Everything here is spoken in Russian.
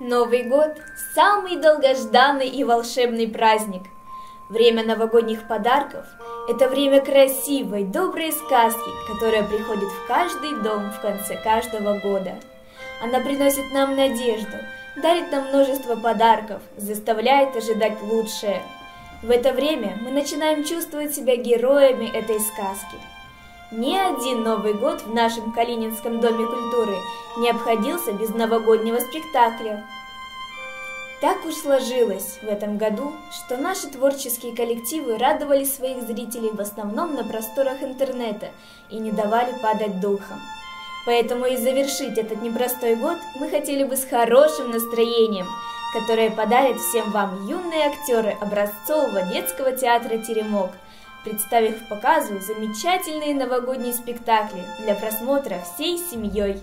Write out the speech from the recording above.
Новый год – самый долгожданный и волшебный праздник. Время новогодних подарков – это время красивой, доброй сказки, которая приходит в каждый дом в конце каждого года. Она приносит нам надежду, дарит нам множество подарков, заставляет ожидать лучшее. В это время мы начинаем чувствовать себя героями этой сказки – ни один Новый год в нашем Калининском Доме культуры не обходился без новогоднего спектакля. Так уж сложилось в этом году, что наши творческие коллективы радовали своих зрителей в основном на просторах интернета и не давали падать духом. Поэтому и завершить этот непростой год мы хотели бы с хорошим настроением, которое подарит всем вам юные актеры образцового детского театра «Теремок», представив показу замечательные новогодние спектакли для просмотра всей семьей.